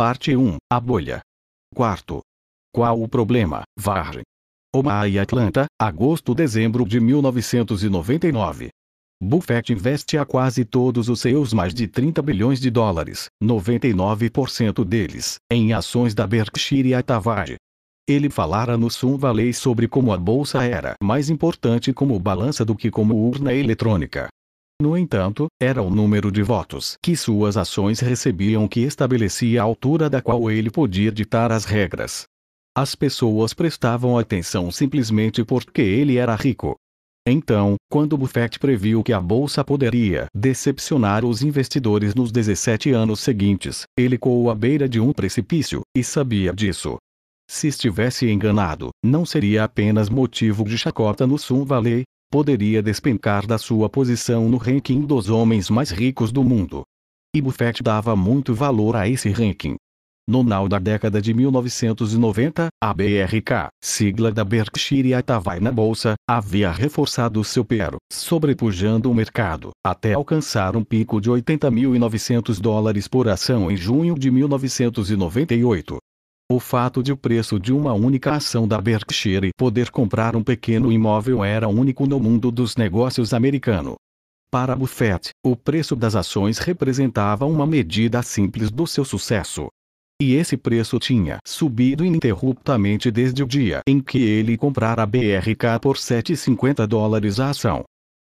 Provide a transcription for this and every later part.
Parte 1. A bolha. Quarto. Qual o problema, Varre? Omaha e Atlanta, agosto-dezembro de 1999. Buffett investe a quase todos os seus mais de 30 bilhões de dólares, 99% deles, em ações da Berkshire Hathaway. Ele falara no Sun Valley sobre como a bolsa era mais importante como balança do que como urna eletrônica. No entanto, era o número de votos que suas ações recebiam que estabelecia a altura da qual ele podia ditar as regras. As pessoas prestavam atenção simplesmente porque ele era rico. Então, quando Buffett previu que a bolsa poderia decepcionar os investidores nos 17 anos seguintes, ele coou à beira de um precipício, e sabia disso. Se estivesse enganado, não seria apenas motivo de chacota no Sun Valley, poderia despencar da sua posição no ranking dos homens mais ricos do mundo. E Buffett dava muito valor a esse ranking. No final da década de 1990, a BRK, sigla da Berkshire Hathaway na bolsa, havia reforçado seu pero, sobrepujando o mercado, até alcançar um pico de 80.900 dólares por ação em junho de 1998. O fato de o preço de uma única ação da Berkshire poder comprar um pequeno imóvel era único no mundo dos negócios americano. Para Buffett, o preço das ações representava uma medida simples do seu sucesso. E esse preço tinha subido ininterruptamente desde o dia em que ele comprara a BRK por 7,50 dólares a ação.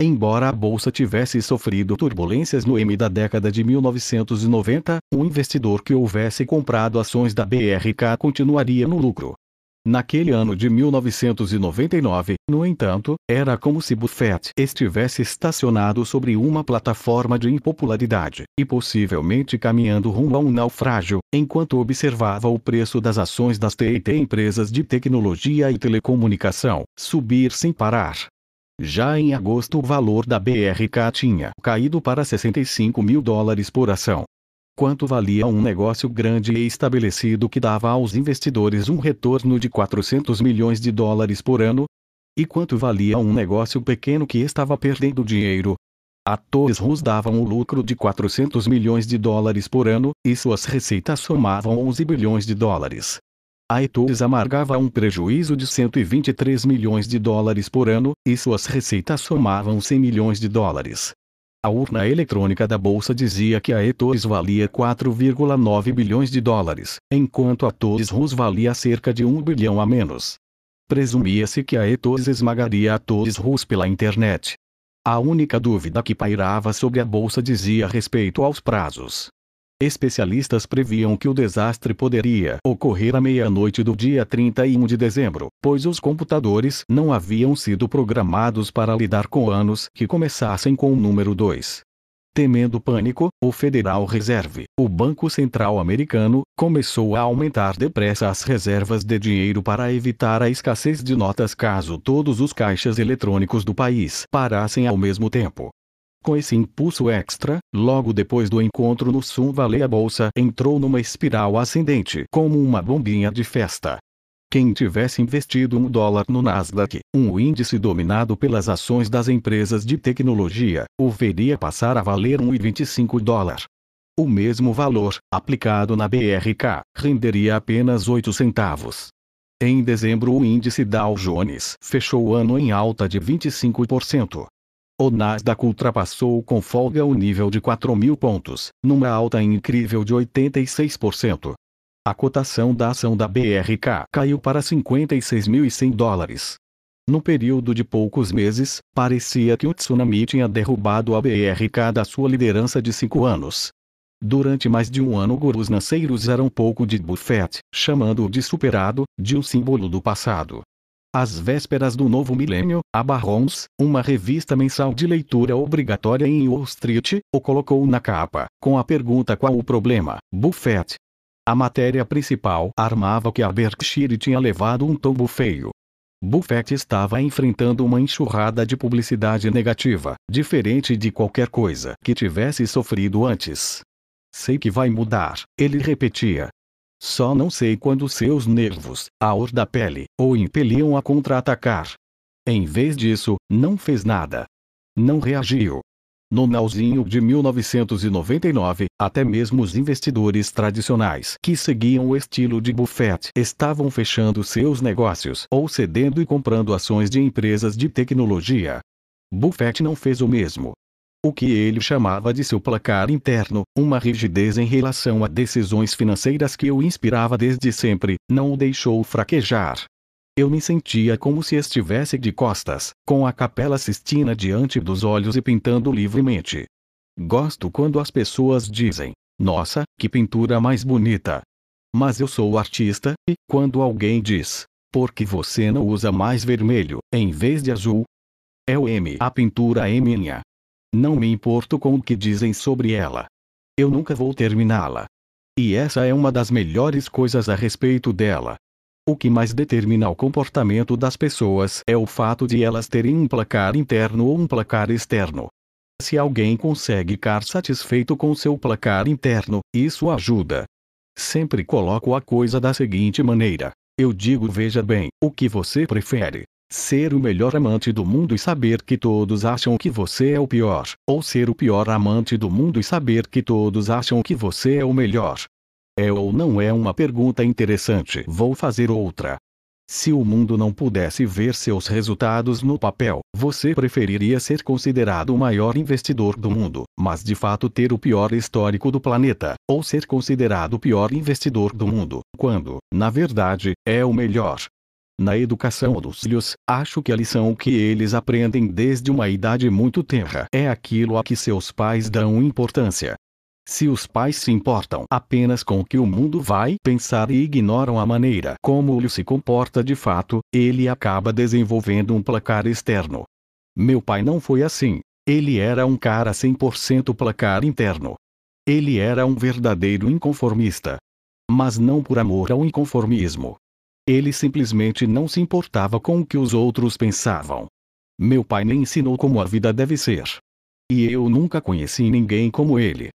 Embora a bolsa tivesse sofrido turbulências no M da década de 1990, o investidor que houvesse comprado ações da BRK continuaria no lucro. Naquele ano de 1999, no entanto, era como se Buffett estivesse estacionado sobre uma plataforma de impopularidade, e possivelmente caminhando rumo a um naufrágio, enquanto observava o preço das ações das TIT empresas de tecnologia e telecomunicação subir sem parar. Já em agosto o valor da BRK tinha caído para 65 mil dólares por ação, quanto valia um negócio grande e estabelecido que dava aos investidores um retorno de 400 milhões de dólares por ano? E quanto valia um negócio pequeno que estava perdendo dinheiro? A Torres Rus davam um lucro de 400 milhões de dólares por ano, e suas receitas somavam 11 bilhões de dólares. A Etos amargava um prejuízo de 123 milhões de dólares por ano, e suas receitas somavam 100 milhões de dólares. A urna eletrônica da bolsa dizia que a eTOS valia 4,9 bilhões de dólares, enquanto a Torres Rus valia cerca de 1 bilhão a menos. Presumia-se que a eTOS esmagaria a Torres Rus pela internet. A única dúvida que pairava sobre a bolsa dizia respeito aos prazos. Especialistas previam que o desastre poderia ocorrer à meia-noite do dia 31 de dezembro, pois os computadores não haviam sido programados para lidar com anos que começassem com o número 2. Temendo pânico, o Federal Reserve, o Banco Central Americano, começou a aumentar depressa as reservas de dinheiro para evitar a escassez de notas caso todos os caixas eletrônicos do país parassem ao mesmo tempo. Com esse impulso extra, logo depois do encontro no Sun Valley a bolsa entrou numa espiral ascendente como uma bombinha de festa. Quem tivesse investido um dólar no Nasdaq, um índice dominado pelas ações das empresas de tecnologia, o veria passar a valer 1,25 dólar. O mesmo valor, aplicado na BRK, renderia apenas 8 centavos. Em dezembro o índice Dow Jones fechou o ano em alta de 25%. O Nasdaq ultrapassou com folga o nível de 4 mil pontos, numa alta incrível de 86%. A cotação da ação da BRK caiu para 56.100 dólares. No período de poucos meses, parecia que o tsunami tinha derrubado a BRK da sua liderança de cinco anos. Durante mais de um ano gurus nasceiros eram pouco de Buffett, chamando-o de superado, de um símbolo do passado. Às vésperas do novo milênio, a Barrons, uma revista mensal de leitura obrigatória em Wall Street, o colocou na capa, com a pergunta qual o problema, Buffett. A matéria principal armava que a Berkshire tinha levado um tombo feio. Buffett estava enfrentando uma enxurrada de publicidade negativa, diferente de qualquer coisa que tivesse sofrido antes. Sei que vai mudar, ele repetia, só não sei quando seus nervos, a or da pele, o impeliam a contra-atacar. Em vez disso, não fez nada. Não reagiu. No finalzinho de 1999, até mesmo os investidores tradicionais que seguiam o estilo de Buffett estavam fechando seus negócios ou cedendo e comprando ações de empresas de tecnologia. Buffett não fez o mesmo. O que ele chamava de seu placar interno, uma rigidez em relação a decisões financeiras que o inspirava desde sempre, não o deixou fraquejar. Eu me sentia como se estivesse de costas, com a Capela Sistina diante dos olhos e pintando livremente. Gosto quando as pessoas dizem: Nossa, que pintura mais bonita! Mas eu sou artista, e quando alguém diz: Por que você não usa mais vermelho, em vez de azul? É o M. A pintura é minha. Não me importo com o que dizem sobre ela. Eu nunca vou terminá-la. E essa é uma das melhores coisas a respeito dela. O que mais determina o comportamento das pessoas é o fato de elas terem um placar interno ou um placar externo. Se alguém consegue ficar satisfeito com seu placar interno, isso ajuda. Sempre coloco a coisa da seguinte maneira: eu digo, veja bem, o que você prefere? Ser o melhor amante do mundo e saber que todos acham que você é o pior, ou ser o pior amante do mundo e saber que todos acham que você é o melhor. É ou não é uma pergunta interessante? Vou fazer outra. Se o mundo não pudesse ver seus resultados no papel, você preferiria ser considerado o maior investidor do mundo, mas de fato ter o pior histórico do planeta, ou ser considerado o pior investidor do mundo, quando, na verdade, é o melhor. Na educação dos filhos, acho que a lição que eles aprendem desde uma idade muito tenra é aquilo a que seus pais dão importância. Se os pais se importam apenas com o que o mundo vai pensar e ignoram a maneira como ele se comporta de fato, ele acaba desenvolvendo um placar externo. Meu pai não foi assim. Ele era um cara 100% placar interno. Ele era um verdadeiro inconformista. Mas não por amor ao inconformismo. Ele simplesmente não se importava com o que os outros pensavam. Meu pai me ensinou como a vida deve ser. E eu nunca conheci ninguém como ele.